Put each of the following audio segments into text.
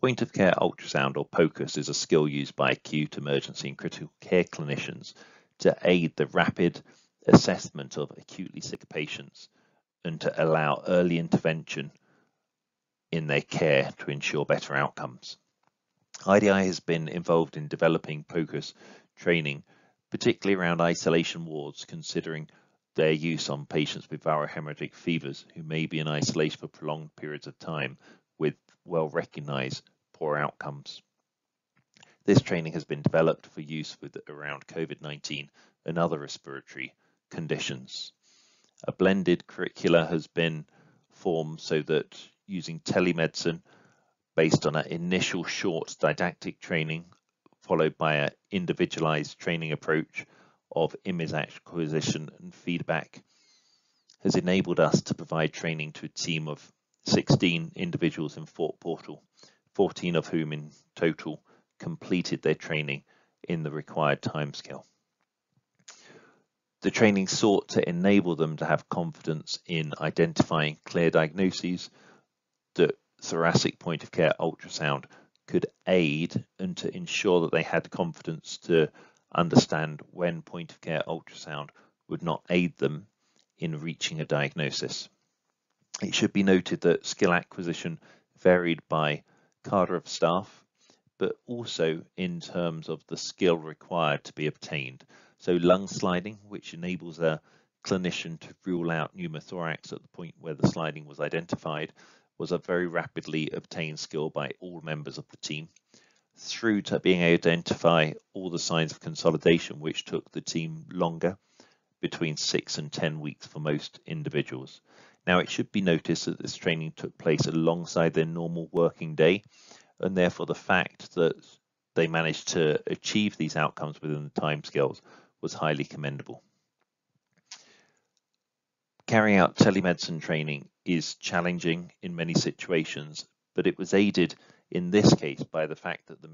Point of care ultrasound or POCUS is a skill used by acute emergency and critical care clinicians to aid the rapid assessment of acutely sick patients and to allow early intervention in their care to ensure better outcomes. IDI has been involved in developing POCUS training, particularly around isolation wards, considering their use on patients with viral hemorrhagic fevers who may be in isolation for prolonged periods of time with well recognized poor outcomes. This training has been developed for use with around COVID-19 and other respiratory conditions. A blended curricula has been formed so that using telemedicine based on an initial short didactic training followed by an individualized training approach of image acquisition and feedback has enabled us to provide training to a team of 16 individuals in Fort Portal, 14 of whom in total completed their training in the required timescale. The training sought to enable them to have confidence in identifying clear diagnoses that thoracic point of care ultrasound could aid and to ensure that they had confidence to understand when point of care ultrasound would not aid them in reaching a diagnosis. It should be noted that skill acquisition varied by cadre of staff, but also in terms of the skill required to be obtained. So lung sliding, which enables a clinician to rule out pneumothorax at the point where the sliding was identified, was a very rapidly obtained skill by all members of the team through to being able to identify all the signs of consolidation, which took the team longer, between six and 10 weeks for most individuals. Now, it should be noticed that this training took place alongside their normal working day, and therefore the fact that they managed to achieve these outcomes within the timescales was highly commendable. Carrying out telemedicine training is challenging in many situations, but it was aided in this case by the fact that the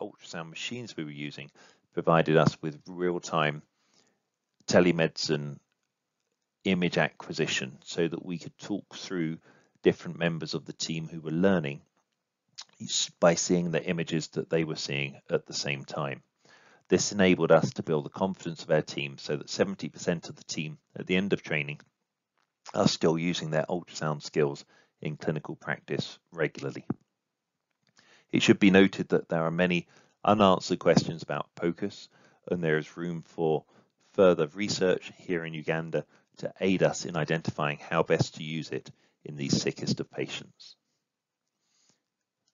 ultrasound machines we were using provided us with real-time telemedicine image acquisition so that we could talk through different members of the team who were learning by seeing the images that they were seeing at the same time. This enabled us to build the confidence of our team so that 70% of the team at the end of training are still using their ultrasound skills in clinical practice regularly. It should be noted that there are many unanswered questions about POCUS and there is room for further research here in Uganda to aid us in identifying how best to use it in these sickest of patients.